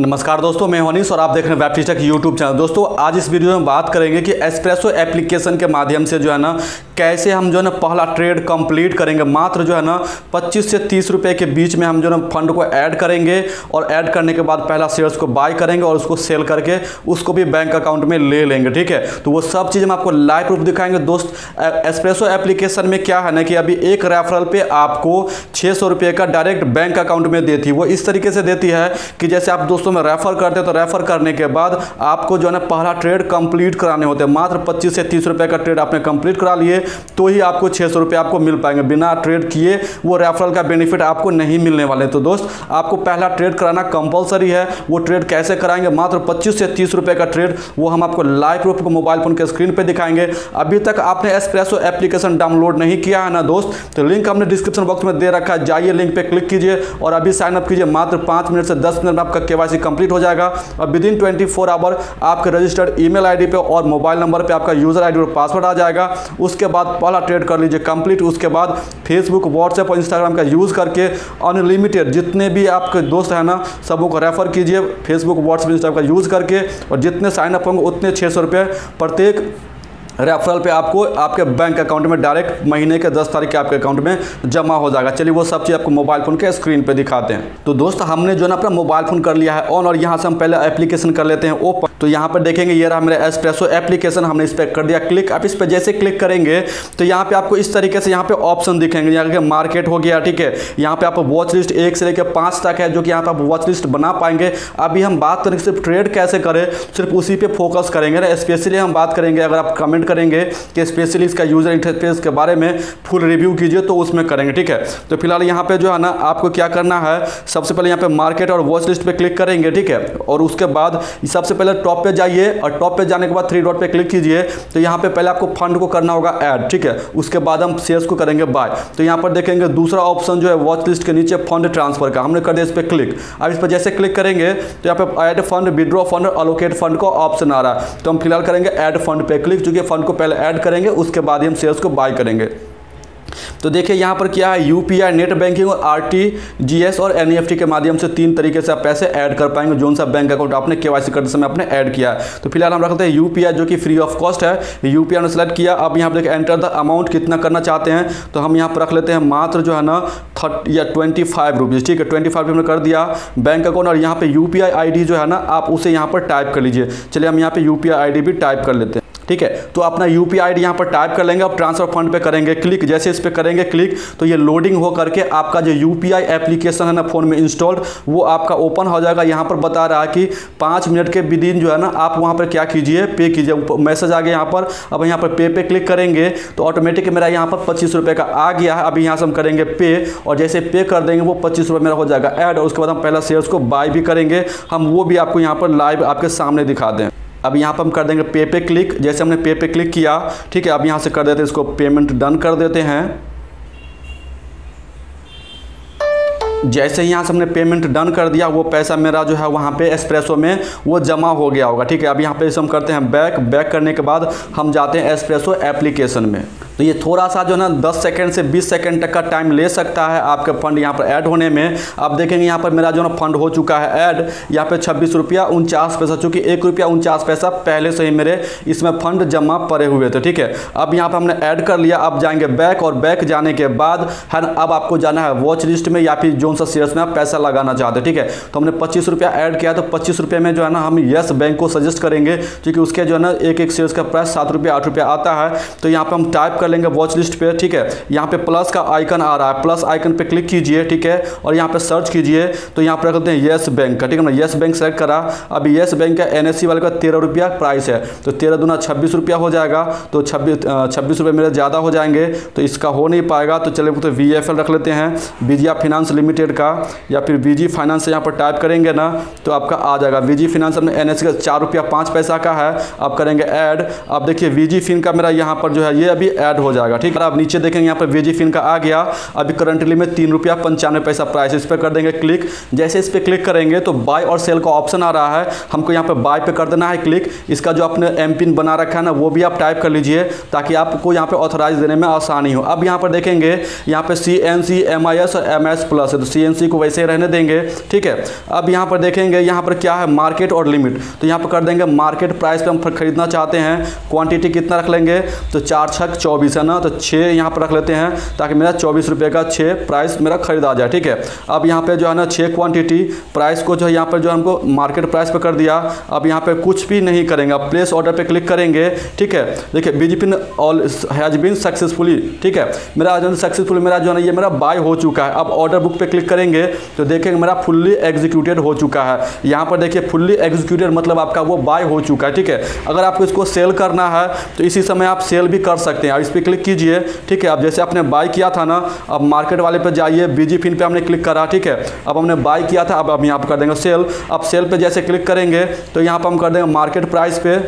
नमस्कार दोस्तों, मैं हनीस और आप देख रहे हैं वेब टेक यूट्यूब चैनल दोस्तों, आज इस वीडियो में बात करेंगे कि एस्प्रेसो एप्लीकेशन के माध्यम से जो है ना, कैसे हम जो है ना पहला ट्रेड कंप्लीट करेंगे। मात्र जो है ना 25 से 30 रुपए के बीच में हम जो है ना फंड को ऐड करेंगे और ऐड करने के बाद पहला शेयर्स को बाय करेंगे और उसको सेल करके उसको भी बैंक अकाउंट में ले लेंगे, ठीक है? तो वो सब चीज़ हम आपको लाइव प्रूफ दिखाएँगे। दोस्त एस्प्रेसो एप्लीकेशन में क्या है ना कि अभी एक रेफरल पे आपको छः सौ का डायरेक्ट बैंक अकाउंट में देती है। वो इस तरीके से देती है कि जैसे आप दोस्तों में रेफर करते हैं तो रेफर करने के बाद आपको जो है ना, पहला ट्रेड कंप्लीट कराने होते हैं। मात्र 25 से 30 रुपए का ट्रेड आपने कंप्लीट करा लिए तो ही आपको छः सौ रुपये आपको मिल पाएँगे। बिना ट्रेड किए वो रेफरल का बेनिफिट आपको नहीं मिलने वाले। तो दोस्त, आपको पहला ट्रेड कराना कंपलसरी है। वो ट्रेड कैसे कराएँगे? मात्र पच्चीस से तीस रुपये का ट्रेड वो हम आपको लाइव रूप को मोबाइल फ़ोन के स्क्रीन पर दिखाएँगे। अभी तक आपने एस्प्रेसो एप्लीकेशन डाउनलोड नहीं किया है ना दोस्त? तो लिंक हमने डिस्क्रिप्शन बॉक्स में दे रखा है। जाइए लिंक पर क्लिक कीजिए और अभी साइन अप कीजिए। मात्र पाँच मिनट से दस मिनट में आपका के कंप्लीट हो जाएगा। और within twenty four hour आपके रजिस्टर्ड ईमेल आईडी पे और मोबाइल नंबर पे आपका यूज़र आईडी और पासवर्ड आ जाएगा। उसके बाद पहला ट्रेड कर लीजिए कंप्लीट उसके बाद फेसबुक व्हाट्सएप और इंस्टाग्राम का यूज़ करके अनलिमिटेड जितने भी आपके दोस्त हैं ना, सबों को रेफ़र कीजिए। फेसबुक व्हाट्सएप इंस्टाग्राम का यूज़ करके और जितने साइन अप होंगे उतने छः सौ रुपये प्रत्येक रेफरल पे आपको, आपके बैंक अकाउंट में डायरेक्ट महीने के दस तारीख के आपके अकाउंट में जमा हो जाएगा। चलिए वो सब चीज़ आपको मोबाइल फ़ोन के स्क्रीन पे दिखाते हैं। तो दोस्त, हमने जो ना अपना मोबाइल फ़ोन कर लिया है ऑन और यहाँ से हम पहले एप्लीकेशन कर लेते हैं ओपन तो यहाँ पर देखेंगे, ये रहा मेरा एसप्रेसो एप्लीकेशन हमने इस पर कर दिया क्लिक आप इस पर जैसे क्लिक करेंगे तो यहाँ पे आपको इस तरीके से यहाँ पे ऑप्शन दिखेंगे। यहाँ के मार्केट हो गया, ठीक है। यहाँ पे आप वॉच लिस्ट एक से लेकर पाँच तक है, जो कि यहाँ पे आप वॉच लिस्ट बना पाएँगे। अभी हम बात करेंगे, सिर्फ़ ट्रेड कैसे करें, सिर्फ़ उसी पर फोकस करेंगे ना। स्पेशली हम बात करेंगे, अगर आप कमेंट करेंगे कि स्पेशली इसका यूज़र इंटरफेस के बारे में फुल रिव्यू कीजिए तो उसमें करेंगे, ठीक है? तो फ़िलहाल यहाँ पे जो है ना, आपको क्या करना है, सबसे पहले यहाँ पे मार्केट और वॉच लिस्ट पे क्लिक करेंगे, ठीक है? और उसके बाद सबसे पहले टॉप पे जाइए और टॉप पे जाने के बाद थ्री डॉट पे क्लिक कीजिए। तो यहाँ पे पहले आपको फंड को करना होगा ऐड ठीक है? उसके बाद हम शेयर्स को करेंगे बाय तो यहाँ पर देखेंगे दूसरा ऑप्शन जो है वॉच लिस्ट के नीचे फंड ट्रांसफ़र का, हमने कर दिया इस पर क्लिक अब इस पर जैसे क्लिक करेंगे तो यहाँ पे add fund withdraw fund allocate fund का ऑप्शन आ रहा है। तो हम फ़िलहाल करेंगे ऐड फंड पे क्लिक चूँकि फंड को पहले ऐड करेंगे, उसके बाद ही हम शेयर्स को बाय करेंगे। तो देखिए, यहाँ पर क्या है यूपीआई नेट बैंकिंग और आरटीजीएस और एनईएफटी के माध्यम से तीन तरीके से आप पैसे ऐड कर पाएँगे, जो सा बैंक अकाउंट आपने केवाईसी करते समय आपने ऐड किया है। तो फ़िलहाल हम रखते हैं यूपीआई जो कि फ्री ऑफ़ कॉस्ट है। यूपीआई ने सेलेक्ट किया, अब यहाँ पर देखिए एंटर द अमाउंट कितना करना चाहते हैं तो हम यहाँ पर रख लेते हैं मात्र जो है ना थर्ट या ट्वेंटी फाइव रुपीज़ ठीक है? ट्वेंटी फाइव हमने कर दिया बैंक अकाउंट और यहाँ पर यूपीआई आईडी जो है ना, आप उसे यहाँ पर टाइप कर लीजिए। चलिए, हम यहाँ पे यूपीआई आईडी भी टाइप कर लेते हैं। ठीक है? तो अपना यू पी आई यहाँ पर टाइप कर लेंगे अब ट्रांसफ़र फंड पे करेंगे क्लिक जैसे इस पर करेंगे क्लिक तो ये लोडिंग हो करके आपका जो यू पी आई एप्लीकेशन है ना फ़ोन में इंस्टॉल्ड वो आपका ओपन हो जाएगा। यहाँ पर बता रहा है कि पाँच मिनट के विदिन जो है ना, आप वहाँ पर क्या कीजिए पे कीजिए। मैसेज आ गया यहाँ पर। अब यहाँ पर पे पे क्लिक करेंगे तो ऑटोमेटिक मेरा यहाँ पर पच्चीस रुपये का आ गया है। अभी यहाँ से हम करेंगे पे और जैसे पे कर देंगे वो पच्चीस रुपये मेरा हो जाएगा ऐड और उसके बाद हम पहला शेयर्स को बाय भी करेंगे। हम वो भी आपको यहाँ पर लाइव आपके सामने दिखा दें। अब यहाँ पर हम कर देंगे पे पे क्लिक जैसे हमने पे पे क्लिक किया, ठीक है, अब यहाँ से कर देते हैं इसको पेमेंट डन कर देते हैं। जैसे ही यहाँ से हमने पेमेंट डन कर दिया, वो पैसा मेरा जो है वहाँ पे एस्प्रेसो में वो जमा हो गया होगा, ठीक है। अब यहाँ पे इसे हम करते हैं बैक बैक करने के बाद हम जाते हैं एस्प्रेसो एप्लीकेशन में। तो ये थोड़ा सा जो है ना 10 सेकंड से 20 सेकंड तक का टाइम ले सकता है आपके फंड यहाँ पर ऐड होने में। आप देखेंगे यहाँ पर मेरा जो ना फंड हो चुका है ऐड यहाँ पे छब्बीस रुपया उनचास पैसा, चूँकि एक रुपया उनचास पैसा पहले से ही मेरे इसमें फंड जमा पड़े हुए थे, ठीक है? अब यहाँ पर हमने ऐड कर लिया। अब जाएँगे बैक और बैक जाने के बाद है अब आपको जाना है वॉच लिस्ट में या फिर जो सा शेयर्स में आप पैसा लगाना चाहते ठीक है? तो हमने पच्चीस रुपया ऐड किया तो पच्चीस रुपये में जो है ना, हम येस बैंक को सजेस्ट करेंगे, क्योंकि उसके जो है ना, एक एक शेयर्स का प्राइस सात रुपया, आठ रुपया आता है। तो यहाँ पर हम टाइप कर लेंगे वॉच लिस्ट पे, ठीक है? यहाँ पे प्लस का आइकन आ रहा है। प्लस आइकन पे क्लिक कीजिए, ठीक है? और यहाँ पे सर्च कीजिए तो यहाँ पर रखते हैं येस बैंक का, ठीक है ना? येस बैंक सेलेक्ट करा। अभी येस बैंक का एन वाले का तेरह रुपया प्राइस है। तो तेरह दुना छब्बीस रुपया हो जाएगा। तो छब्बीस छब्बीस रुपये मेरे ज़्यादा हो जाएँगे तो इसका हो नहीं पाएगा। तो चले तो वी रख लेते हैं विजया फिनांस लिमिटेड का। या फिर वी फाइनेंस यहाँ पर टाइप करेंगे ना तो आपका आ जाएगा। वी फिनांस अपने एन का चार रुपया पाँच पैसा का है। आप करेंगे ऐड अब देखिए वी फिन का मेरा यहाँ पर जो है, ये अभी हो जाएगा, ठीक? है अब नीचे देखेंगे, यहाँ पर वेजी फिन का आ गया। अभी करंटली में तीन रुपया पंचानवे पैसा प्राइस इस पर कर देंगे क्लिक जैसे इस पर क्लिक करेंगे तो बाय और सेल का ऑप्शन आ रहा है। हमको यहाँ पर बाय पे कर देना है क्लिक इसका जो आपने एम पिन बना रखा है ना, वो भी आप टाइप कर लीजिए, ताकि आपको यहाँ पे ऑथराइज देने में आसानी हो। अब यहाँ पर देखेंगे, यहाँ पे C N C M I S और एम एस प्लस है तो सी एन सी को वैसे रहने देंगे, ठीक है? अब यहाँ पर देखेंगे, यहाँ पर क्या है मार्केट और लिमिट तो यहाँ पर कर देंगे मार्केट प्राइस पे हम खरीदना चाहते हैं क्वांटिटी कितना रख लेंगे तो चार छक चौबीस है ना तो छः यहाँ पर रख लेते हैं ताकि मेरा चौबीस रुपये का छः प्राइस मेरा खरीद आ जाए, ठीक है? अब यहाँ पे जो है ना छः क्वांटिटी प्राइस को जो है यहाँ पर जो हमको मार्केट प्राइस पर कर दिया। अब यहाँ पे कुछ भी नहीं करेंगे। अब प्लेस ऑर्डर पर क्लिक करेंगे, ठीक है? देखिए BJP all has been successfully ठीक है? मेरा जो सक्सेसफुल मेरा जो है ना, ये मेरा बाय हो चुका है। अब ऑर्डर बुक पे क्लिक करेंगे तो देखेंगे मेरा फुल्ली एग्जीक्यूटेड हो चुका है। यहाँ पर देखिए फुल्ली एग्जीक्यूटेड मतलब आपका वो बाय हो चुका है, ठीक है? अगर आपको इसको सेल करना है तो इसी समय आप सेल भी कर सकते हैं। इस पर क्लिक कीजिए, ठीक है? अब जैसे आपने बाय किया था ना, अब मार्केट वाले पे जाइए बीजी फिन पे हमने क्लिक करा, ठीक है? अब हमने बाय किया था, अब हम यहाँ पर कर देंगे सेल अब सेल पे जैसे क्लिक करेंगे तो यहाँ पर हम कर देंगे मार्केट प्राइस पे.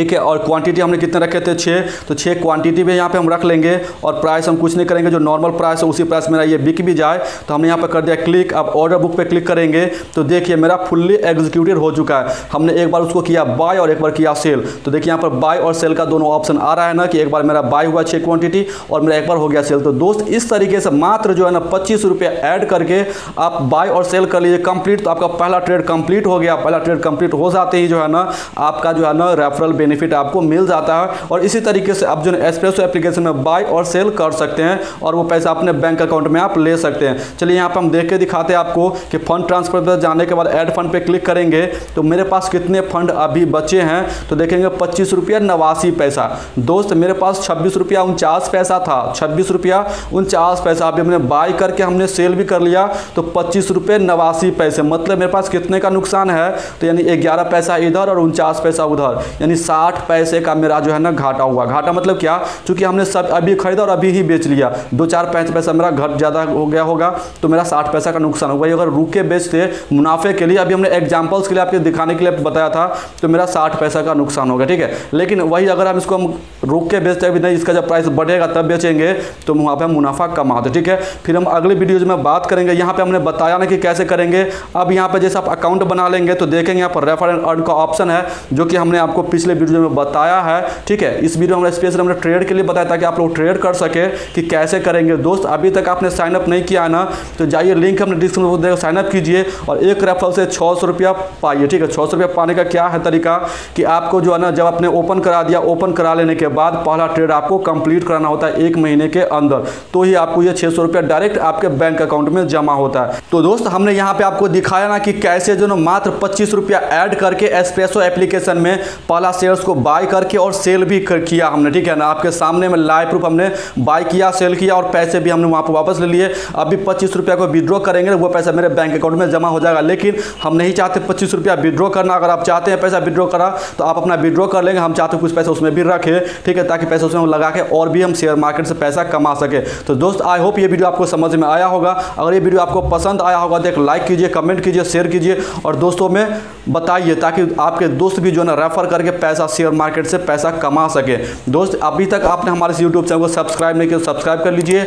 ठीक है, और क्वांटिटी हमने कितने रखे थे? छः तो छः क्वांटिटी भी यहाँ पे हम रख लेंगे, और प्राइस हम कुछ नहीं करेंगे, जो नॉर्मल प्राइस है, उसी प्राइस मेरा ये बिक भी जाए। तो हमने यहाँ पर कर दिया क्लिक अब ऑर्डर बुक पर क्लिक करेंगे। तो देखिए, मेरा फुल्ली एग्जीक्यूटेड हो चुका है। हमने एक बार उसको किया बाय और एक बार किया सेल तो देखिए, यहाँ पर बाय और सेल का दोनों ऑप्शन आ रहा है ना, कि एक बार मेरा बाय हुआ छः क्वान्टिटी और मेरा एक बार हो गया सेल तो दोस्त, इस तरीके से मात्र जो है ना, पच्चीस ऐड करके आप बाय और सेल कर लीजिए कंप्लीट तो आपका पहला ट्रेड कंप्लीट हो गया। पहला ट्रेड कंप्लीट हो जाते ही जो है ना, आपका जो है ना रेफरल बेनिफिट आपको मिल जाता है और इसी तरीके से आप जो है एस्प्रेसो एप्लीकेशन में बाय और सेल कर सकते हैं और वो पैसा अपने बैंक अकाउंट में आप ले सकते हैं। चलिए यहाँ पर हम देख के दिखाते हैं आपको कि फंड ट्रांसफ़र पर जाने के बाद एड फंड पे क्लिक करेंगे तो मेरे पास कितने फंड अभी बचे हैं तो देखेंगे पच्चीस रुपया नवासी पैसा। दोस्त, मेरे पास छब्बीस रुपया उनचास पैसा था। छब्बीस रुपया उनचास पैसा अभी हमने बाय करके हमने सेल भी कर लिया तो पच्चीस रुपये नवासी पैसे। मतलब मेरे पास कितने का नुकसान है? तो यानी ग्यारह पैसा इधर और उनचास पैसा उधर। यानी साठ पैसे का मेरा जो है ना घाटा हुआ। घाटा मतलब क्या? चूँकि हमने सब अभी खरीदा और अभी ही बेच लिया। दो चार पैंच पैसा मेरा घट ज़्यादा हो गया होगा तो मेरा साठ पैसा का नुकसान होगा। अगर रुक बेचते मुनाफे के लिए, अभी हमने एग्जाम्पल्स के लिए आपके दिखाने के लिए बताया था तो मेरा साठ पैसा का नुकसान होगा, ठीक है? लेकिन वही अगर हम इसको हम रुक के बेचते अभी नहीं, इसका जब प्राइस बढ़ेगा, तब बेचेंगे तो वहाँ पर मुनाफा कमाते ठीक है? फिर हम अगले वीडियोज़ में बात करेंगे, यहाँ पर हमने बताया ना कि कैसे करेंगे। अब यहाँ पे जैसे आप अकाउंट बना लेंगे तो देखेंगे यहाँ पर रेफर एंड अर्न का ऑप्शन है, जो कि हमने आपको पिछले वीडियो में बताया है, ठीक है? इस वीडियो में स्पेशल हमने ट्रेड के लिए बताया ताकि आप लोग ट्रेड कर सके, कि कैसे करेंगे। दोस्त, अभी तक आपने साइन अप नहीं किया ना तो जाइए लिंक हमने डिस्क्रिप्शन में साइन अप कीजिए और एक रेफरल से छः सौ रुपया पाइए, ठीक है? छः सौ रुपया पाने का क्या है तरीका? कि आपको जो है ना, जब आपने ओपन करा दिया ओपन करा लेने के बाद पहला ट्रेड आपको कंप्लीट कराना होता है एक महीने के अंदर। तो ही आपको ये छः सौ रुपया डायरेक्ट आपके बैंक अकाउंट में जमा होता है। तो दोस्त, हमने यहाँ पे आपको दिखाया ना कि कैसे जो ना, मात्र पच्चीस रुपया ऐड करके एस्प्रेसो एप्लीकेशन में पहला शेयर्स को बाय करके और सेल भी कर, किया हमने ठीक है ना? आपके सामने में लाइव प्रूफ हमने बाय किया सेल किया और पैसे भी हमने वहाँ पर वापस ले लिए। अभी पच्चीस रुपया को विड्रॉ करेंगे वो पैसा मेरे बैंक अकाउंट में जमा हो जाएगा। लेकिन हम नहीं चाहते पच्चीस रुपया विड्रॉ करना। अगर आप चाहते हैं पैसा विड्रॉ करा तो आप अपना विड्रॉ कर लेंगे। हम चाहते हैं कुछ पैसा उसमें भी रखें ठीक है? ताकि पैसा उसमें लगा के और भी हम शेयर मार्केट से पैसा कमा सके। तो दोस्त आई होप ये वीडियो आपको समझ में आया होगा। अगर ये वीडियो आपको पसंद आया होगा तो एक लाइक कीजिए कमेंट कीजिए शेयर कीजिए। और दोस्तों में बताइए ताकि आपके दोस्त भी जो है ना रेफर करके पैसा शेयर मार्केट से पैसा कमा सके। दोस्त, अभी तक आपने हमारे यूट्यूब चैनल को सब्सक्राइब नहीं किया, सब्सक्राइब कर लीजिए।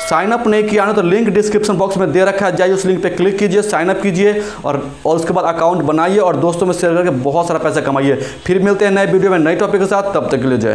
साइन अप नहीं किया ना तो लिंक डिस्क्रिप्शन बॉक्स में दे रखा है। जाइए उस लिंक पे क्लिक कीजिए साइन अप कीजिए और और उसके बाद अकाउंट बनाइए और दोस्तों में शेयर करके बहुत सारा पैसा कमाइए। फिर मिलते हैं नए वीडियो में नए टॉपिक के साथ, तब तक के लिए जाए